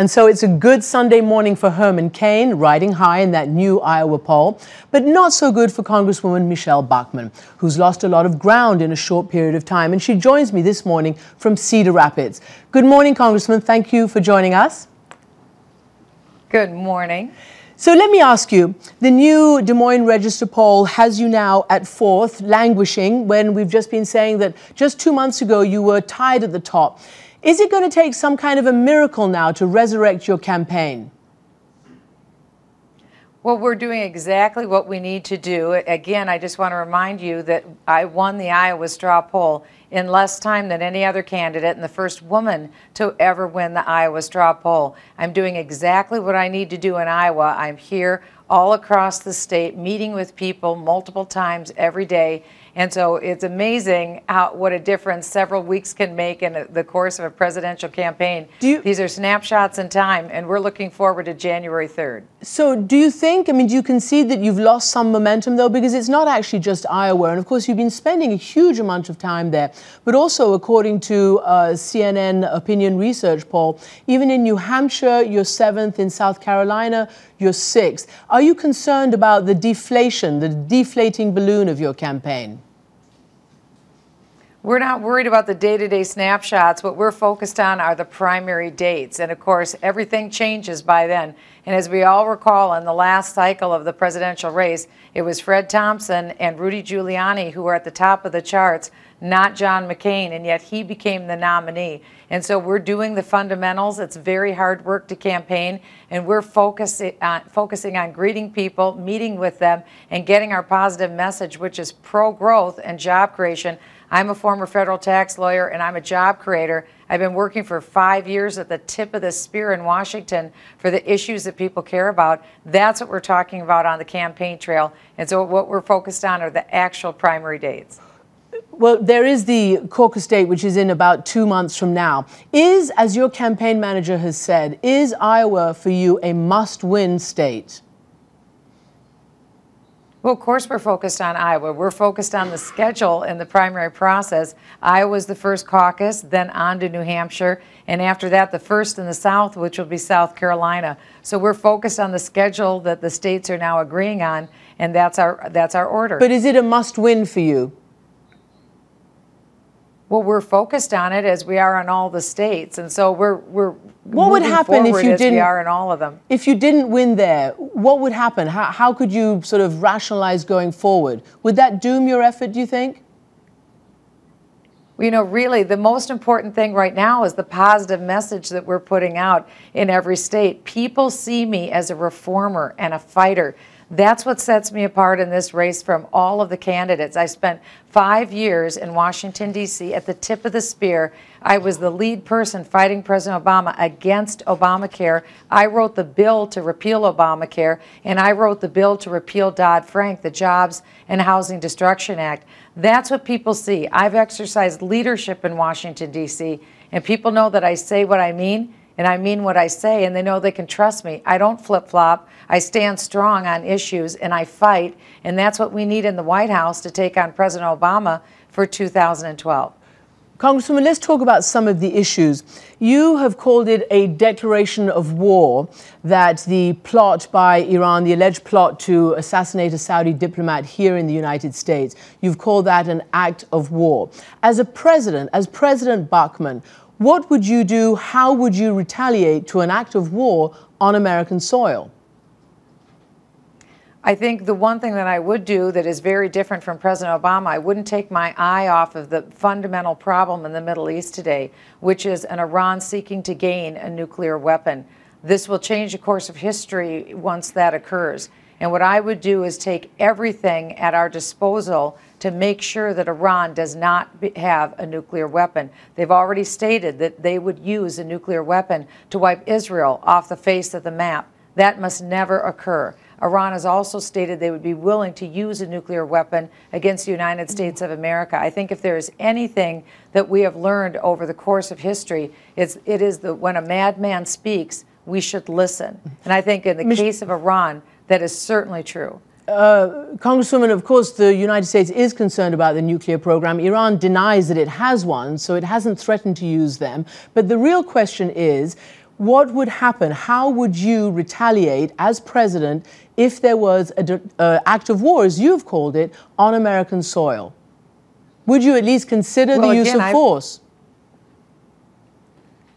And so it's a good Sunday morning for Herman Cain, riding high in that new Iowa poll, but not so good for Congresswoman Michelle Bachmann, who's lost a lot of ground in a short period of time. And she joins me this morning from Cedar Rapids. Good morning, Congressman. Thank you for joining us. Good morning. So let me ask you the new Des Moines Register poll has you now at fourth, languishing, when we've just been saying that just two months ago you were tied at the top. Is it going to take some kind of a miracle now to resurrect your campaign? Well, we're doing exactly what we need to do. Again, I just want to remind you that I won the Iowa straw poll in less time than any other candidate and the first woman to ever win the Iowa straw poll. I'm doing exactly what I need to do in Iowa. I'm here all across the state, meeting with people multiple times every day and so it's amazing how what a difference several weeks can make in the course of a presidential campaign. You, These are snapshots in time, and we're looking forward to January 3rd. So do you think, I mean, do you concede that you've lost some momentum, though? Because it's not actually just Iowa. And of course, you've been spending a huge amount of time there. But also, according to uh, a CNN opinion research poll, even in New Hampshire, you're seventh. In South Carolina, you're sixth. Are you concerned about the deflation, the deflating balloon of your campaign? We're not worried about the day to day snapshots. What we're focused on are the primary dates. And of course, everything changes by then. And as we all recall, in the last cycle of the presidential race, it was Fred Thompson and Rudy Giuliani who were at the top of the charts, not John McCain. And yet he became the nominee. And so we're doing the fundamentals. It's very hard work to campaign. And we're focusing on, focusing on greeting people, meeting with them, and getting our positive message, which is pro growth and job creation I'm a former federal tax lawyer and I'm a job creator. I've been working for five years at the tip of the spear in Washington for the issues that people care about. That's what we're talking about on the campaign trail. And so what we're focused on are the actual primary dates. Well, there is the caucus date, which is in about two months from now. Is, as your campaign manager has said, is Iowa for you a must win state? Well, of course, we're focused on Iowa. We're focused on the schedule and the primary process. Iowa's the first caucus, then on to New Hampshire, and after that, the first in the South, which will be South Carolina. So we're focused on the schedule that the states are now agreeing on, and that's our that's our order. But is it a must-win for you? Well, we're focused on it as we are in all the states, and so we're we're. What would happen if you didn't? We are in all of them. If you didn't win there, what would happen? How, how could you sort of rationalize going forward? Would that doom your effort? Do you think? you know, really the most important thing right now is the positive message that we're putting out in every state. People see me as a reformer and a fighter. That's what sets me apart in this race from all of the candidates. I spent five years in Washington, D.C. at the tip of the spear. I was the lead person fighting President Obama against Obamacare. I wrote the bill to repeal Obamacare, and I wrote the bill to repeal Dodd Frank, the Jobs and Housing Destruction Act. That's what people see. I've exercised leadership in Washington, D.C., and people know that I say what I mean and I mean what I say, and they know they can trust me. I don't flip flop. I stand strong on issues and I fight, and that's what we need in the White House to take on President Obama for 2012. Congresswoman, let's talk about some of the issues. You have called it a declaration of war, that the plot by Iran, the alleged plot to assassinate a Saudi diplomat here in the United States, you've called that an act of war. As a president, as President Bachmann, what would you do? How would you retaliate to an act of war on American soil? I think the one thing that I would do that is very different from President Obama, I wouldn't take my eye off of the fundamental problem in the Middle East today, which is an Iran seeking to gain a nuclear weapon. This will change the course of history once that occurs. And what I would do is take everything at our disposal to make sure that Iran does not have a nuclear weapon. They've already stated that they would use a nuclear weapon to wipe Israel off the face of the map. That must never occur. Iran has also stated they would be willing to use a nuclear weapon against the United mm-hmm. States of America. I think if there is anything that we have learned over the course of history, it's, it is that when a madman speaks, we should listen. Mm-hmm. And I think in the case of Iran, that is certainly true. Uh, Congresswoman, of course, the United States is concerned about the nuclear program. Iran denies that it has one, so it hasn't threatened to use them. But the real question is what would happen? How would you retaliate as president if there was an uh, act of war, as you've called it, on American soil? Would you at least consider well, the use again, of force?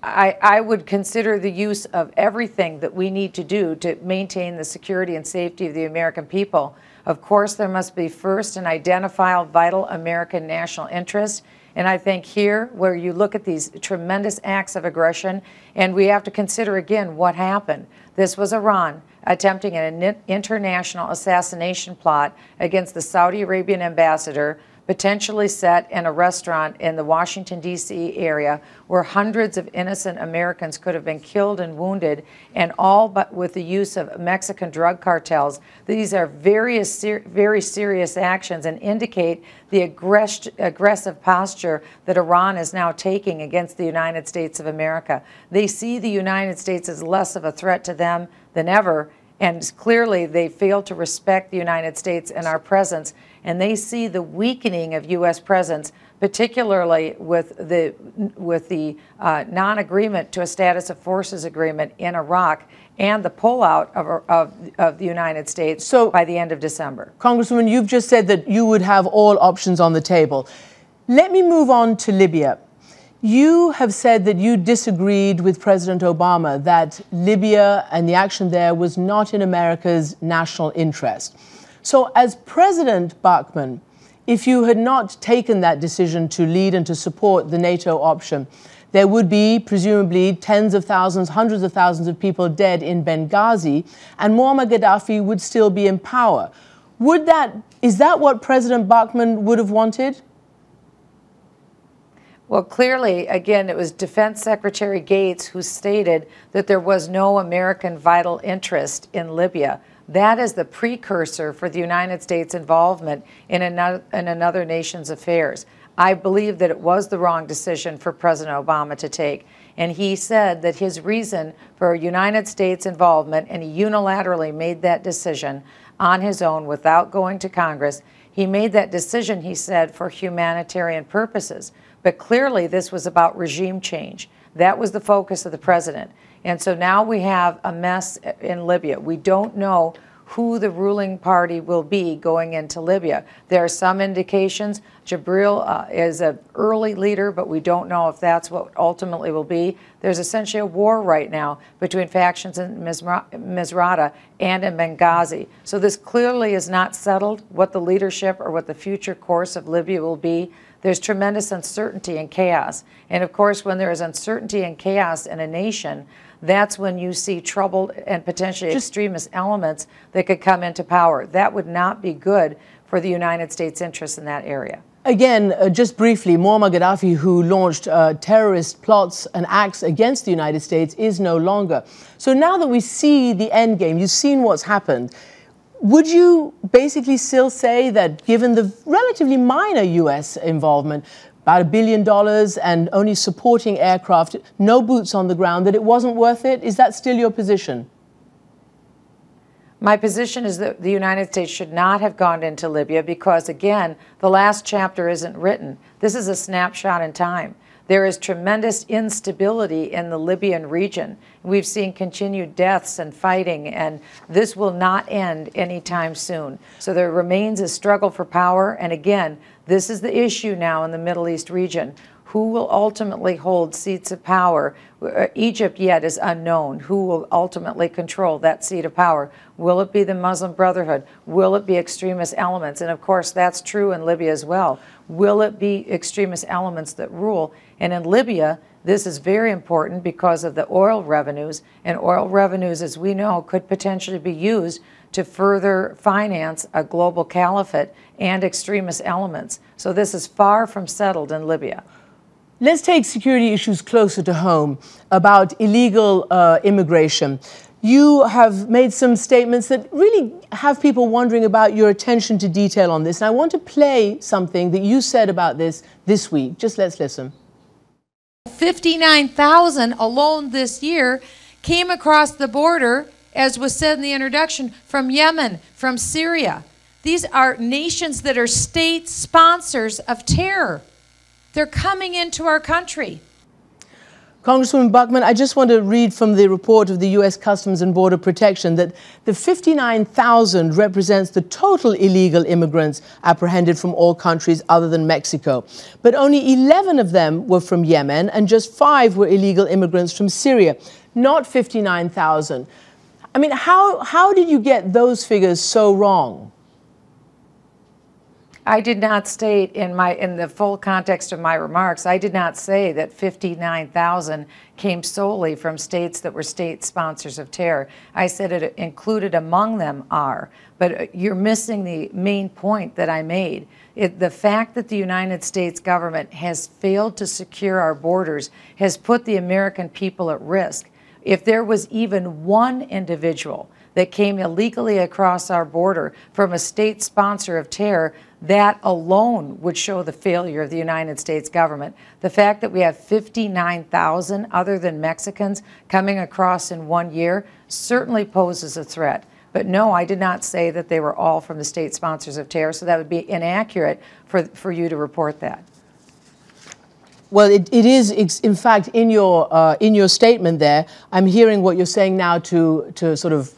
I, I, would consider the use of everything that we need to do to maintain the security and safety of the American people. Of course, there must be first an identifiable vital American national interest and I think here, where you look at these tremendous acts of aggression, and we have to consider again what happened. This was Iran attempting an international assassination plot against the Saudi Arabian ambassador potentially set in a restaurant in the Washington, D.C. area where hundreds of innocent Americans could have been killed and wounded, and all but with the use of Mexican drug cartels. These are very, very serious actions and indicate the aggress aggressive posture that Iran is now taking against the United States of America. They see the United States as less of a threat to them than ever, and clearly they fail to respect the United States and our presence and they see the weakening of U.S. presence, particularly with the with the uh, non-agreement to a status of forces agreement in Iraq and the pullout of, of, of the United States so, by the end of December. Congresswoman, you've just said that you would have all options on the table. Let me move on to Libya. You have said that you disagreed with President Obama that Libya and the action there was not in America's national interest. So, as President Bachmann, if you had not taken that decision to lead and to support the NATO option, there would be presumably tens of thousands, hundreds of thousands of people dead in Benghazi, and Muammar Gaddafi would still be in power. Would that, is that what President Bachmann would have wanted? Well, clearly, again, it was Defense Secretary Gates who stated that there was no American vital interest in Libya. That is the precursor for the United States' involvement in another, in another nation's affairs. I believe that it was the wrong decision for President Obama to take. And he said that his reason for United States involvement, and he unilaterally made that decision on his own without going to Congress, he made that decision, he said, for humanitarian purposes. But clearly, this was about regime change. That was the focus of the president. And so now we have a mess in Libya. We don't know who the ruling party will be going into Libya. There are some indications Jibril uh, is an early leader, but we don't know if that's what ultimately will be. There's essentially a war right now between factions in Misrata and in Benghazi. So this clearly is not settled what the leadership or what the future course of Libya will be. There's tremendous uncertainty and chaos. And of course, when there is uncertainty and chaos in a nation, that's when you see troubled and potentially Just, extremist elements that could come into power. That would not be good for the United States' interests in that area. Again, uh, just briefly, Muammar Gaddafi, who launched uh, terrorist plots and acts against the United States, is no longer. So now that we see the end game, you've seen what's happened. Would you basically still say that, given the relatively minor U.S. involvement, about a billion dollars and only supporting aircraft, no boots on the ground, that it wasn't worth it? Is that still your position? My position is that the United States should not have gone into Libya because, again, the last chapter isn't written. This is a snapshot in time. There is tremendous instability in the Libyan region. We've seen continued deaths and fighting, and this will not end anytime soon. So there remains a struggle for power. And again, this is the issue now in the Middle East region. Who will ultimately hold seats of power? Uh, Egypt yet is unknown. Who will ultimately control that seat of power? Will it be the Muslim Brotherhood? Will it be extremist elements? And of course, that's true in Libya as well. Will it be extremist elements that rule? And in Libya, this is very important because of the oil revenues, and oil revenues, as we know, could potentially be used to further finance a global caliphate and extremist elements. So this is far from settled in Libya. Let's take security issues closer to home about illegal uh, immigration. You have made some statements that really have people wondering about your attention to detail on this. And I want to play something that you said about this this week. Just let's listen. 59,000 alone this year came across the border, as was said in the introduction, from Yemen, from Syria. These are nations that are state sponsors of terror. They're coming into our country. Congresswoman Bachmann, I just want to read from the report of the U.S. Customs and Border Protection that the 59,000 represents the total illegal immigrants apprehended from all countries other than Mexico. But only 11 of them were from Yemen, and just five were illegal immigrants from Syria, not 59,000. I mean, how, how did you get those figures so wrong? I did not state in my in the full context of my remarks, I did not say that 59,000 came solely from states that were state sponsors of terror. I said it included among them are, but uh, you're missing the main point that I made. It, the fact that the United States government has failed to secure our borders has put the American people at risk. If there was even one individual that came illegally across our border from a state sponsor of terror, that alone would show the failure of the United States government. The fact that we have 59,000 other than Mexicans coming across in one year certainly poses a threat. But no, I did not say that they were all from the state sponsors of terror, so that would be inaccurate for, for you to report that. Well, it, it is, in fact, in your, uh, in your statement there, I'm hearing what you're saying now to, to sort of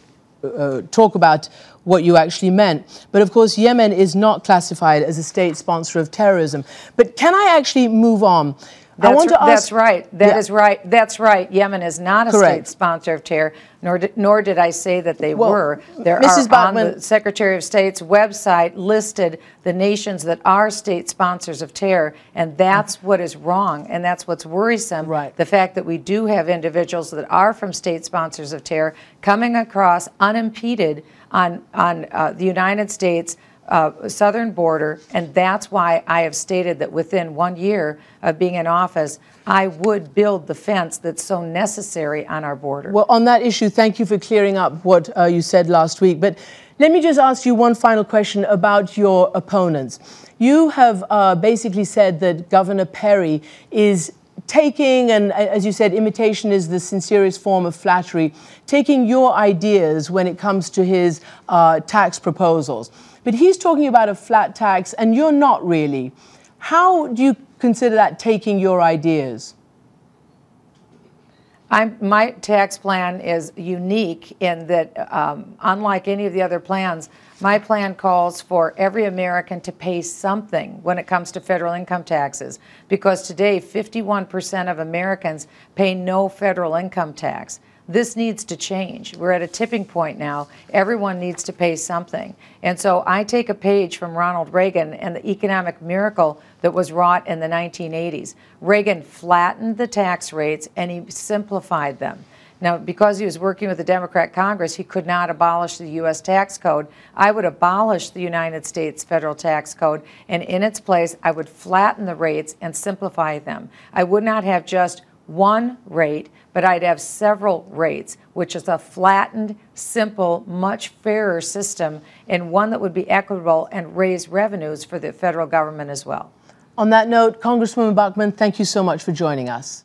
uh, talk about what you actually meant. But of course, Yemen is not classified as a state sponsor of terrorism. But can I actually move on? That's, I want to ask, that's right. That yeah. is right. That's right. Yemen is not a Correct. state sponsor of terror, nor did, nor did I say that they well, were. There Mrs. are Bachmann, on the Secretary of State's website listed the nations that are state sponsors of terror, and that's what is wrong, and that's what's worrisome. Right. The fact that we do have individuals that are from state sponsors of terror coming across unimpeded on on uh, the United States uh, southern border, and that's why I have stated that within one year of being in office, I would build the fence that's so necessary on our border. Well, on that issue, thank you for clearing up what uh, you said last week. But let me just ask you one final question about your opponents. You have uh, basically said that Governor Perry is taking, and as you said, imitation is the sincerest form of flattery, taking your ideas when it comes to his uh, tax proposals. But he's talking about a flat tax, and you're not really. How do you consider that taking your ideas? I'm, my tax plan is unique in that, um, unlike any of the other plans, my plan calls for every American to pay something when it comes to federal income taxes. Because today, 51% of Americans pay no federal income tax. This needs to change. We're at a tipping point now. Everyone needs to pay something. And so I take a page from Ronald Reagan and the economic miracle that was wrought in the 1980s. Reagan flattened the tax rates and he simplified them. Now, because he was working with the Democrat Congress, he could not abolish the U.S. tax code. I would abolish the United States federal tax code, and in its place, I would flatten the rates and simplify them. I would not have just one rate, but I'd have several rates, which is a flattened, simple, much fairer system, and one that would be equitable and raise revenues for the federal government as well. On that note, Congresswoman Bachmann, thank you so much for joining us.